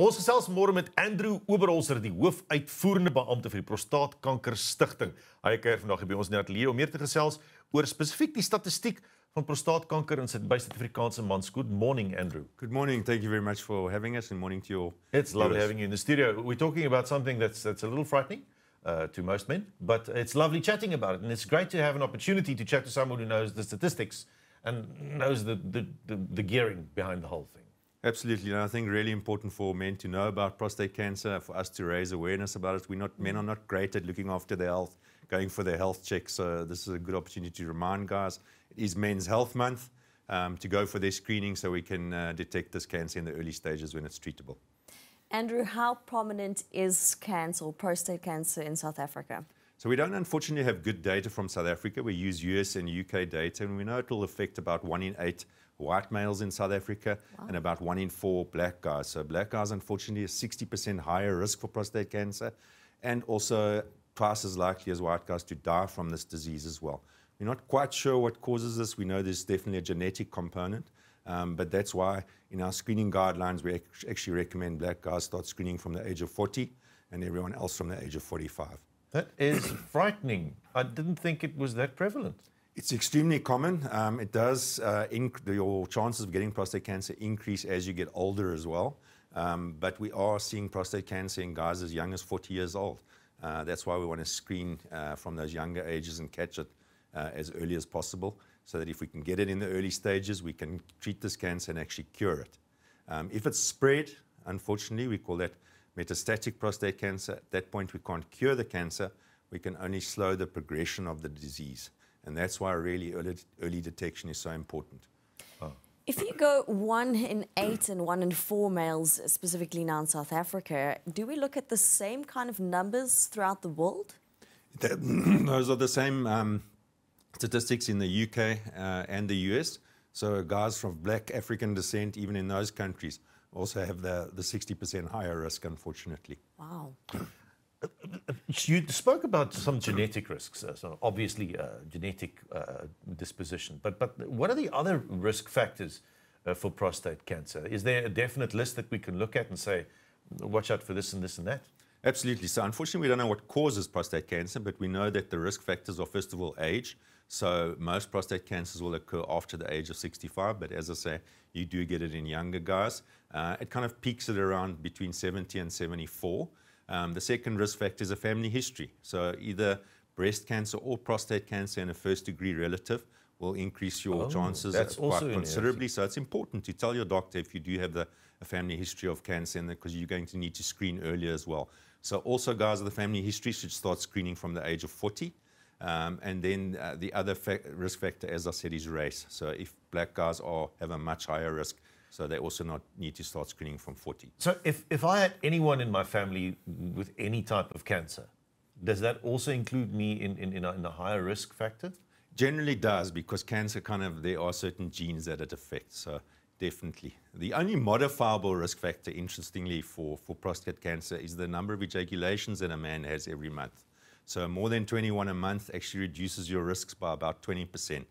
Ons gesels môre met Andrew Oberholzer, die hoofuitvoerende beampte vir die Prostaatkanker Stigting. Hy kuier vandag by ons in die ateljee om meer te gesels oor spesifiek die statistiek van prostaatkanker in by Suid-Afrikaanse mans. Good morning, Andrew. Good morning. Thank you very much for having us and morning to you all. It's lovely having you in the studio. We're talking about something that's that's a little frightening. Uh, to most men, but it's lovely chatting about it, and it's great to have an opportunity to chat to someone who knows the statistics and knows the, the, the, the gearing behind the whole thing. Absolutely, and I think really important for men to know about prostate cancer, for us to raise awareness about it. We're not men are not great at looking after their health, going for their health checks. So this is a good opportunity to remind guys. It is Men's Health Month um, to go for their screening, so we can uh, detect this cancer in the early stages when it's treatable. Andrew, how prominent is cancer prostate cancer in South Africa? So we don't unfortunately have good data from South Africa. We use US and UK data, and we know it will affect about one in eight white males in South Africa wow. and about one in four black guys. So black guys, unfortunately, is 60% higher risk for prostate cancer and also twice as likely as white guys to die from this disease as well. We're not quite sure what causes this. We know there's definitely a genetic component, um, but that's why in our screening guidelines, we actually recommend black guys start screening from the age of 40 and everyone else from the age of 45. That is frightening. I didn't think it was that prevalent. It's extremely common. Um, it does, uh, your chances of getting prostate cancer increase as you get older as well. Um, but we are seeing prostate cancer in guys as young as 40 years old. Uh, that's why we want to screen uh, from those younger ages and catch it uh, as early as possible so that if we can get it in the early stages, we can treat this cancer and actually cure it. Um, if it's spread, unfortunately, we call that metastatic prostate cancer. At that point, we can't cure the cancer. We can only slow the progression of the disease. And that's why really early, early detection is so important. Oh. If you go one in eight and one in four males, specifically now in South Africa, do we look at the same kind of numbers throughout the world? those are the same um, statistics in the UK uh, and the US. So guys from black African descent, even in those countries, also have the, the 60% higher risk, unfortunately. Wow. You spoke about some genetic risks, uh, so obviously uh, genetic uh, disposition, but, but what are the other risk factors uh, for prostate cancer? Is there a definite list that we can look at and say, watch out for this and this and that? Absolutely. So, unfortunately, we don't know what causes prostate cancer, but we know that the risk factors are, first of all, age. So, most prostate cancers will occur after the age of 65, but as I say, you do get it in younger guys. Uh, it kind of peaks at around between 70 and 74. Um, the second risk factor is a family history. So either breast cancer or prostate cancer in a first degree relative will increase your oh, chances quite considerably. So it's important to tell your doctor if you do have the, a family history of cancer because you're going to need to screen earlier as well. So also guys with a family history should start screening from the age of 40. Um, and then uh, the other risk factor, as I said, is race. So if black guys are, have a much higher risk, so they also not need to start screening from 40. So if, if I had anyone in my family with any type of cancer, does that also include me in, in, in, a, in a higher risk factor? Generally does, because cancer kind of, there are certain genes that it affects. So definitely. The only modifiable risk factor, interestingly, for, for prostate cancer is the number of ejaculations that a man has every month. So more than 21 a month actually reduces your risks by about 20%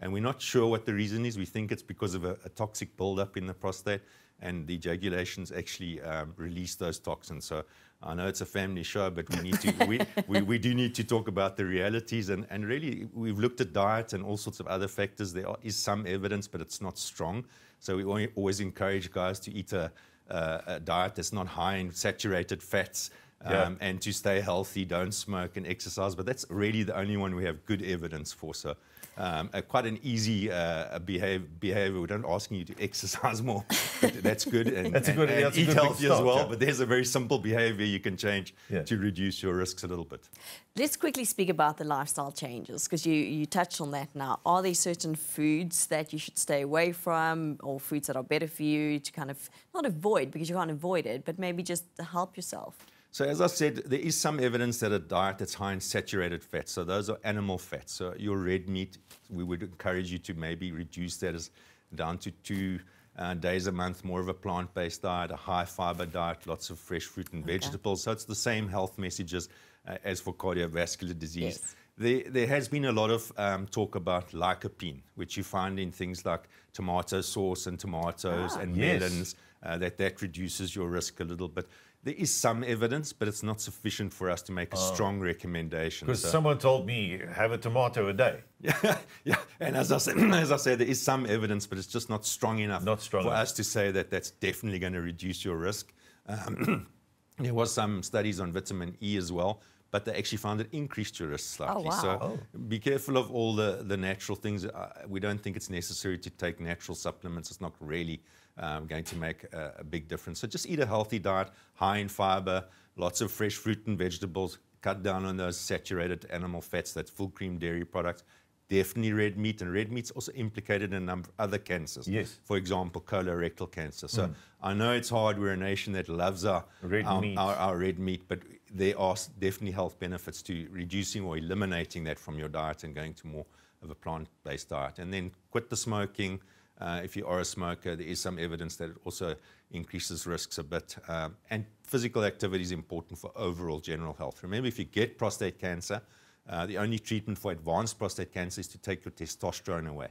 and we're not sure what the reason is. We think it's because of a, a toxic buildup in the prostate, and the ejaculations actually um, release those toxins. So I know it's a family show, but we need to we, we, we, do need to talk about the realities. And, and really, we've looked at diet and all sorts of other factors. There is some evidence, but it's not strong. So we always encourage guys to eat a, a, a diet that's not high in saturated fats. Um, and to stay healthy, don't smoke and exercise. But that's really the only one we have good evidence for. So um, quite an easy uh, behave, behavior. We don't asking you to exercise more. that's good. And, that's a good, and, and eat healthy as well. Yeah. But there's a very simple behavior you can change yeah. to reduce your risks a little bit. Let's quickly speak about the lifestyle changes because you, you touched on that now. Are there certain foods that you should stay away from or foods that are better for you to kind of not avoid because you can't avoid it, but maybe just help yourself? So as I said, there is some evidence that a diet that's high in saturated fats, so those are animal fats. So your red meat, we would encourage you to maybe reduce that as down to two uh, days a month, more of a plant-based diet, a high fiber diet, lots of fresh fruit and okay. vegetables. So it's the same health messages uh, as for cardiovascular disease. Yes. There, there has been a lot of um, talk about lycopene, which you find in things like tomato sauce and tomatoes Ah. and Yes. melons, uh, that that reduces your risk a little bit. There is some evidence, but it's not sufficient for us to make a strong recommendation. Because So- someone told me have a tomato a day. yeah, yeah. And as I said, as I said, there is some evidence, but it's just not strong enough Not strong for enough. us to say that that's definitely going to reduce your risk. Um, there was some studies on vitamin E as well, but they actually found it increased your risk slightly. wow. So Oh. be careful of all the, the natural things. Uh, we don't think it's necessary to take natural supplements. It's not really um, going to make a, a big difference. So just eat a healthy diet, high in fiber, lots of fresh fruit and vegetables. Cut down on those saturated animal fats, that's full cream dairy products. Definitely red meat, and red meat's also implicated in a number of other cancers. Yes. For example, colorectal cancer. So I know it's hard. We're a nation that loves our Red our, meat. our, our red meat, but there are definitely health benefits to reducing or eliminating that from your diet and going to more of a plant-based diet. And then quit the smoking. Uh, if you are a smoker, there is some evidence that it also increases risks a bit. Um, and physical activity is important for overall general health. Remember, if you get prostate cancer, uh, the only treatment for advanced prostate cancer is to take your testosterone away.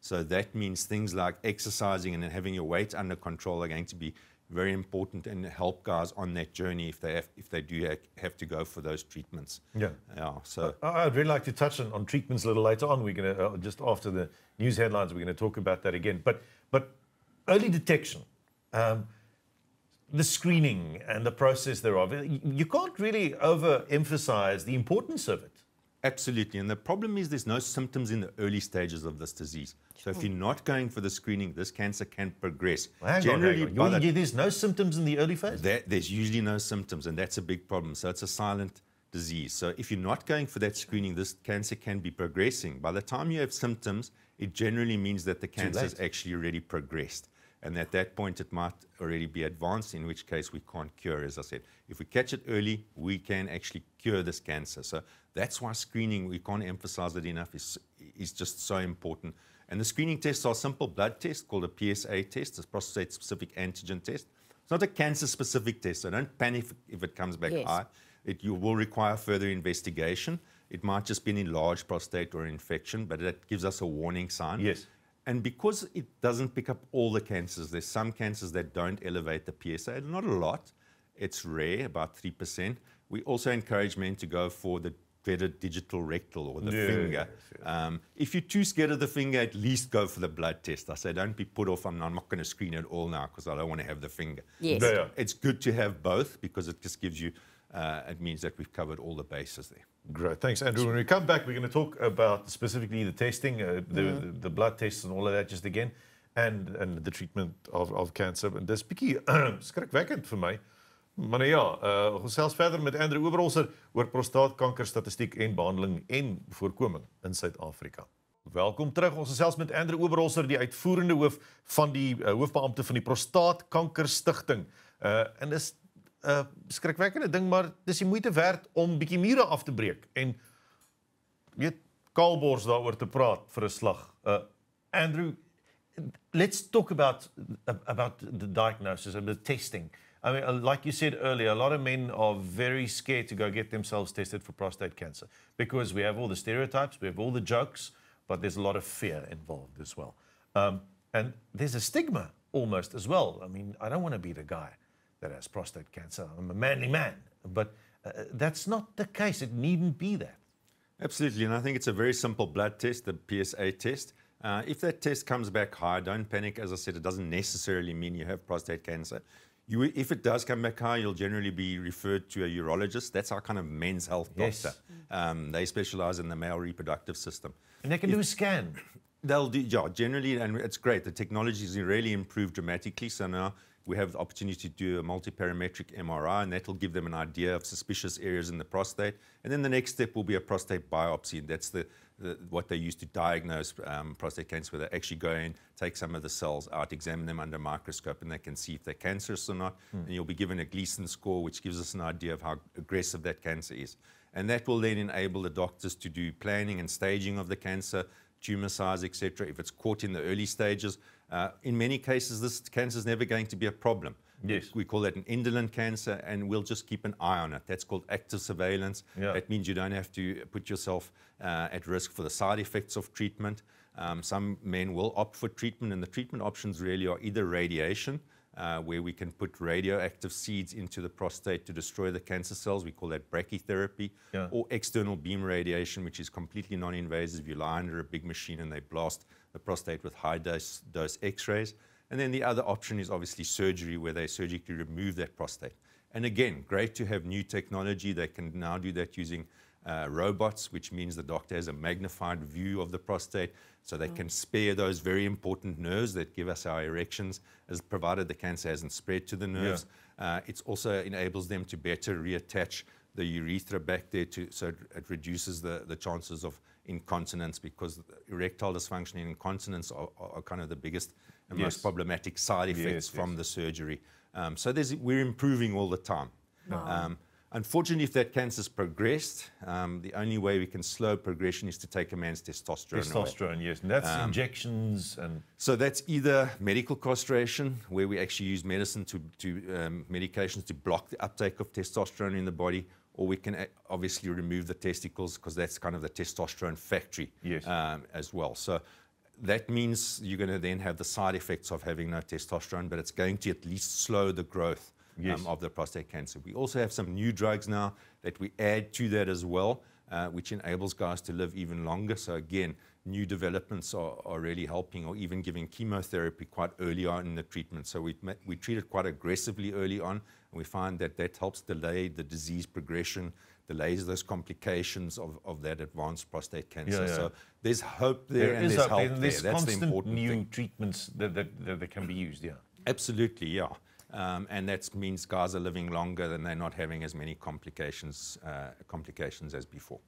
So that means things like exercising and having your weight under control are going to be very important and help guys on that journey if they have, if they do ha- have to go for those treatments. Yeah. Yeah. So I'd really like to touch on, on treatments a little later on. We're going to, uh, just after the news headlines, we're going to talk about that again. But, but early detection, um, the screening and the process thereof, you, you can't really overemphasize the importance of it. Absolutely. And the problem is there's no symptoms in the early stages of this disease. So if you're not going for the screening, this cancer can progress. On, Generally, on. the- You- there's no symptoms in the early phase? There- there's usually no symptoms, and that's a big problem. So it's a silent disease. So if you're not going for that screening, this cancer can be progressing. By the time you have symptoms, it generally means that the cancer has actually already progressed. And at that point, it might already be advanced, in which case we can't cure, as I said. If we catch it early, we can actually cure this cancer. So that's why screening, we can't emphasize it enough, is, is just so important. And the screening tests are a simple blood test called a PSA test, a prostate specific antigen test. It's not a cancer specific test, so don't panic if, if it comes back Yes. high. It you will require further investigation. It might just be an enlarged prostate or infection, but that gives us a warning sign. Yes. And because it doesn't pick up all the cancers, there's some cancers that don't elevate the PSA, not a lot. It's rare, about 3%. We also encourage men to go for the dreaded digital rectal or the Yes, finger. Um, if you're too scared of the finger, at least go for the blood test. I say, don't be put off. I'm, I'm not going to screen it all now because I don't want to have the finger. Yes. Yeah. It's good to have both because it just gives you, uh, it means that we've covered all the bases there. Great, thanks, Andrew. When we come back, we're going to talk about specifically the testing, uh, the, the the blood tests, and all of that, just again, and and the treatment of of cancer. En dis bietjie skrikwekkend vir my. Maar nou ja, uh ons gesels verder met Andrew Oberholzer oor prostaatkanker statistiek en behandeling en voorkoming in Suid-Afrika. Welkom terug. Ons gesels met Andrew Oberholzer, die uitvoerende hoof van die uh, hoofbeampte van die Prostaatkanker Stichting. Uh en dis 'n uh, skrikwekkende ding, maar dis die moeite werd om bietjie mure af te breek en weet kaalbors daaroor te praat vir 'n slag. Uh Andrew, let's talk about about the diagnosis and the testing. I mean, uh, like you said earlier, a lot of men are very scared to go get themselves tested for prostate cancer because we have all the stereotypes, we have all the jokes, but there's a lot of fear involved as well. Um, and there's a stigma almost as well. I mean, I don't want to be the guy that has prostate cancer. I'm a manly man, but uh, that's not the case. It needn't be that. Absolutely, and I think it's a very simple blood test, the PSA test. Uh, if that test comes back high, don't panic. As I said, it doesn't necessarily mean you have prostate cancer. You, if it does come back high, you'll generally be referred to a urologist. That's our kind of men's health Yes. doctor. Um, they specialize in the male reproductive system. And they can do a scan. They'll do, yeah, generally, and it's great. The technology has really improved dramatically. So now we have the opportunity to do a multiparametric MRI, and that will give them an idea of suspicious areas in the prostate. And then the next step will be a prostate biopsy, and that's the, the what they use to diagnose um, prostate cancer, where they actually go in, take some of the cells out, examine them under a microscope, and they can see if they're cancerous or not. And you'll be given a Gleason score, which gives us an idea of how aggressive that cancer is. And that will then enable the doctors to do planning and staging of the cancer, tumor size, etc. If it's caught in the early stages, uh, in many cases, this cancer is never going to be a problem. Yes. We call that an indolent cancer, and we'll just keep an eye on it. That's called active surveillance. Yeah. That means you don't have to put yourself uh, at risk for the side effects of treatment. Um, some men will opt for treatment, and the treatment options really are either radiation, uh, where we can put radioactive seeds into the prostate to destroy the cancer cells. We call that brachytherapy, Yeah. or external beam radiation, which is completely non-invasive. You lie under a big machine and they blast the prostate with high dose, dose X-rays. And then the other option is obviously surgery, where they surgically remove that prostate. And again, great to have new technology. They can now do that using uh, robots, which means the doctor has a magnified view of the prostate, so they can spare those very important nerves that give us our erections, as provided the cancer hasn't spread to the nerves. Uh, it also enables them to better reattach the urethra back there, to, so it, it reduces the, the chances of incontinence because erectile dysfunction and incontinence are, are, are kind of the biggest and Yes. most problematic side effects Yes, from yes. the surgery. Um, so there's, we're improving all the time. Um, unfortunately, if that cancer's progressed, um, the only way we can slow progression is to take a man's testosterone. away. Testosterone, yes. And that's Um, injections and So that's either medical castration, where we actually use medicine to, to um, medications to block the uptake of testosterone in the body, or we can obviously remove the testicles because that's kind of the testosterone factory Yes. um, as well. So that means you're going to then have the side effects of having no testosterone, but it's going to at least slow the growth Yes. um, of the prostate cancer. We also have some new drugs now that we add to that as well, uh, which enables guys to live even longer. So again, new developments are, are really helping, or even giving chemotherapy quite early on in the treatment. So we we treat it quite aggressively early on, and we find that that helps delay the disease progression, delays those complications of, of that advanced prostate cancer. yeah. So there's hope there, there and there's a, help there- there. there's That's the constant important new thing. treatments that, that, that, that can be used, yeah. Absolutely, yeah. Um, and that means guys are living longer and they're not having as many complications uh, complications as before.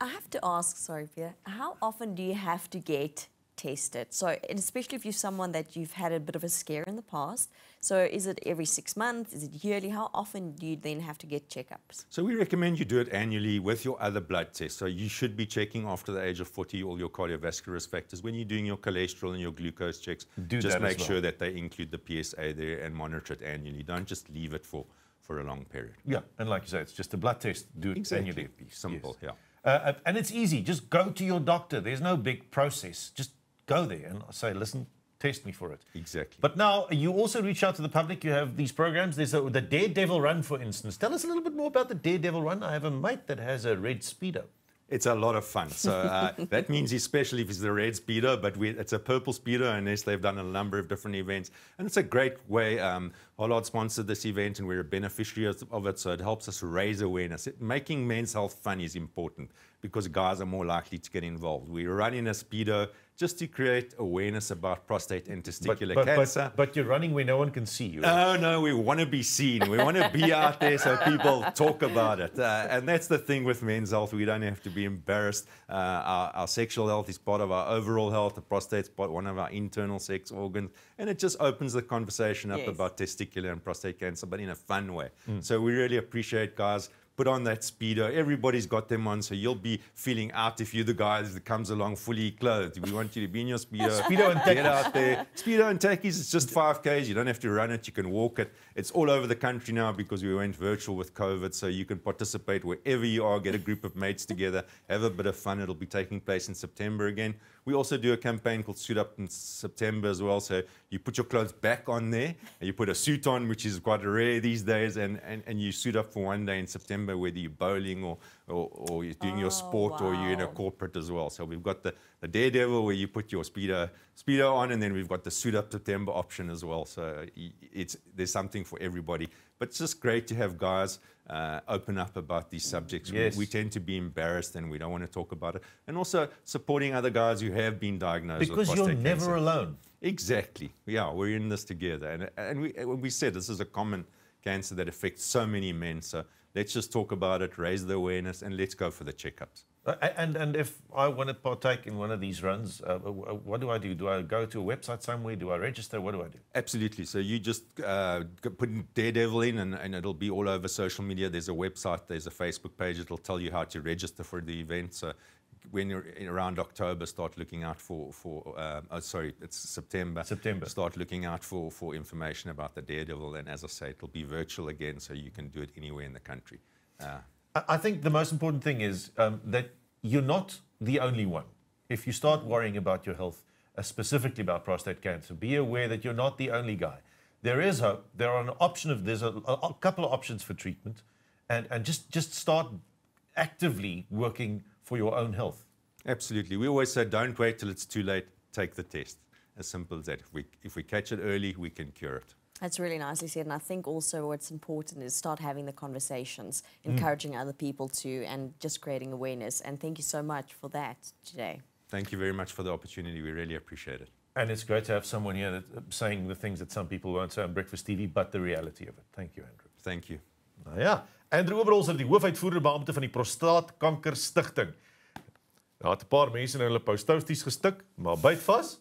I have to ask, sorry, Peter, how often do you have to get tested? So, and especially if you're someone that you've had a bit of a scare in the past. So, is it every six months? Is it yearly? How often do you then have to get checkups? So we recommend you do it annually with your other blood tests. So you should be checking after the age of 40 all your cardiovascular risk factors. When you're doing your cholesterol and your glucose checks, Do just that as make well. sure that they include the PSA there and monitor it annually. Don't just leave it for, for a long period. Yeah, and like you say, it's just a blood test. Do it Exactly. annually. Simple, yeah. Uh, and it's easy. Just go to your doctor. There's no big process. Just go there and say, listen, test me for it. Exactly. But now you also reach out to the public. You have these programs. There's a, the Daredevil Run, for instance. Tell us a little bit more about the Daredevil Run. I have a mate that has a red speedo. It's a lot of fun. So uh, that means especially if it's the red speedo, but we, it's a purple speedo, and they've done a number of different events, and it's a great way. Um, Hollard sponsored this event, and we're a beneficiary of- of it, so it helps us raise awareness. It, making men's health fun is important because guys are more likely to get involved. We're running a speedo just to create awareness about prostate and But, testicular but, cancer. but, but you're running where no one can see you. Oh no, we want to be seen. We want to be out there so people talk about it. Uh, and that's the thing with men's health. We don't have to be embarrassed. Uh, our, our sexual health is part of our overall health. The prostate's part one of our internal sex organs, and it just opens the conversation up Yes. about testicular and prostate cancer, but in a fun way. Mm. So we really appreciate guys. Put on that speedo. Everybody's got them on, so you'll be feeling out if you're the guy that comes along fully clothed. We want you to be in your speedo. Speedo and Get out there. Speedo and tackies, it's just 5Ks. You don't have to run it. You can walk it. It's all over the country now because we went virtual with COVID. So you can participate wherever you are, get a group of mates together, have a bit of fun. It'll be taking place in September again. We also do a campaign called Suit Up in September as well. So you put your clothes back on there and you put a suit on, which is quite rare these days, and, and, and you suit up for one day in September, whether you're bowling or, or, or you're doing your Oh, sport or you're in a corporate as well. So we've got the, the Daredevil where you put your speedo speedo on, and then we've got the suit up September option as well. So it's there's something for everybody. But it's just great to have guys uh, open up about these subjects. We- Yes. We, tend to be embarrassed and we don't want to talk about it. And also supporting other guys who have been diagnosed because you're never cancer. alone. Exactly. Yeah, we're in this together. And, and we, and we said this is a common cancer that affects so many men. So let's just talk about it, raise the awareness, and let's go for the checkups. Uh, and and if I want to partake in one of these runs, uh, what do I do? Do I go to a website somewhere? Do I register? What do I do? Absolutely. So you just uh, put Daredevil in, and, and it'll be all over social media. There's a website, there's a Facebook page. It'll tell you how to register for the event. So when you're in around October, start looking out for, for um, oh, sorry, it's September. September. Start looking out for, for information about the Daredevil. And as I say, it'll be virtual again, so you can do it anywhere in the country. Uh, I think the most important thing is um, that you're not the only one. If you start worrying about your health, uh, specifically about prostate cancer, be aware that you're not the only guy. There is hope. There are an option of there's a, a, a couple of options for treatment, and and just just start actively working for your own health. Absolutely. We always say don't wait till it's too late, take the test. As simple as that. If we, if we catch it early, we can cure it. That's really nicely said. And I think also what's important is start having the conversations, encouraging other people to, and just creating awareness. And thank you so much for that today. Thank you very much for the opportunity. We really appreciate it. And it's great to have someone here that, uh, saying the things that some people won't say on Breakfast TV, but the reality of it. Thank you, Andrew. Thank you. Nou ja, Andrew Oberholzer, die hoofuitvoerende beampte van die Prostaatkanker Stichting. Daar het 'n paar mense nou hulle pousties gestik, maar byt vas.